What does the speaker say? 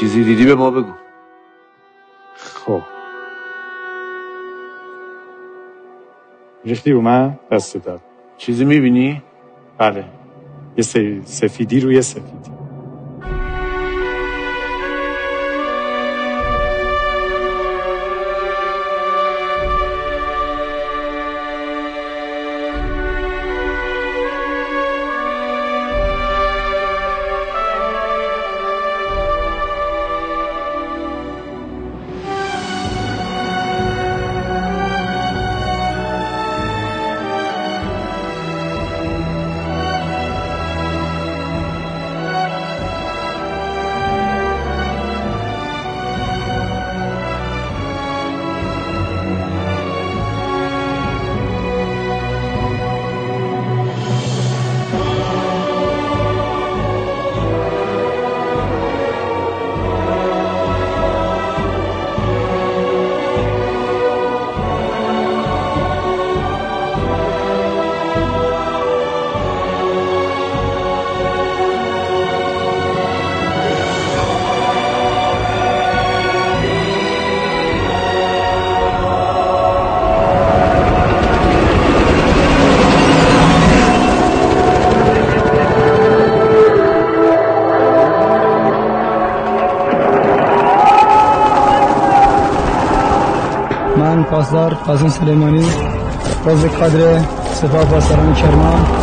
چیزی دیدی به ما بگو. خب. ریختی رو من دست داد چیزی می‌بینی؟ بله. یه سفیدی روی سفیدی پاسدار قاسم سلیمانی باز کادر سپاه پاسداران کرمان.